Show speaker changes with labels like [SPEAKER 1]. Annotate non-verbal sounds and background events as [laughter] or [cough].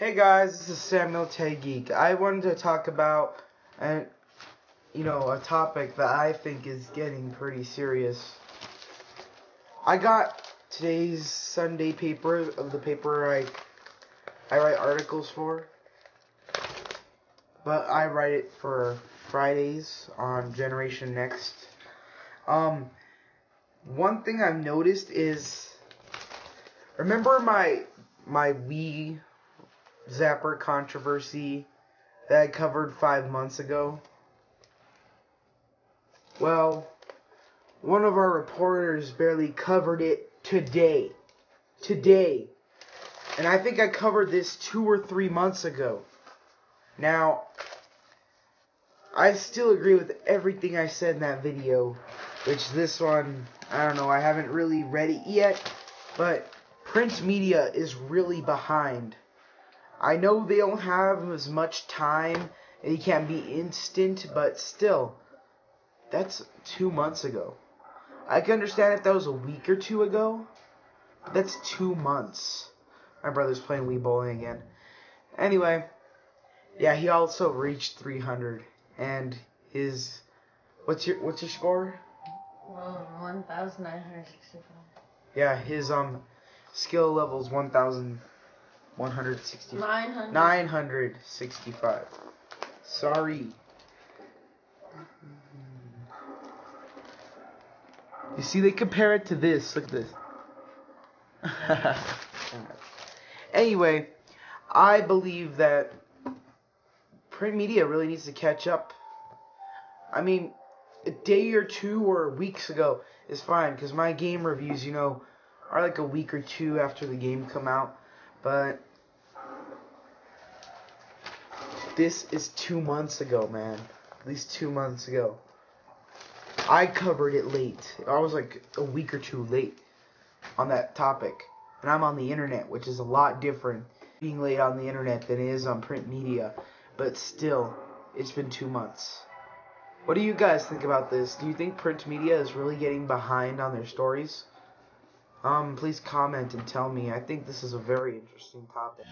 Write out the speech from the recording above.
[SPEAKER 1] Hey guys, this is Samuel Tay Geek. I wanted to talk about, uh, you know, a topic that I think is getting pretty serious. I got today's Sunday paper of the paper I I write articles for, but I write it for Fridays on Generation Next. Um, one thing I've noticed is, remember my my Wii Zapper controversy that I covered five months ago? Well, one of our reporters barely covered it today. Today. And I think I covered this two or three months ago. Now, I still agree with everything I said in that video. Which this one, I don't know, I haven't really read it yet. But print media is really behind. I know they'll have as much time. It can't be instant, but still, that's two months ago. I can understand if that was a week or two ago, but that's two months. My brother's playing Wii Bowling again. Anyway, yeah, he also reached 300, and his what's your what's your score?
[SPEAKER 2] Well, 1,965.
[SPEAKER 1] Yeah, his um skill is 1,000.
[SPEAKER 2] One
[SPEAKER 1] hundred sixty-five. Nine hundred sixty-five. Sorry. You see, they compare it to this. Look at this. [laughs] anyway, I believe that print media really needs to catch up. I mean, a day or two or weeks ago is fine because my game reviews, you know, are like a week or two after the game come out. But this is two months ago, man. At least two months ago. I covered it late. I was like a week or two late on that topic. And I'm on the internet, which is a lot different being late on the internet than it is on print media. But still, it's been two months. What do you guys think about this? Do you think print media is really getting behind on their stories? Um, please comment and tell me. I think this is a very interesting topic.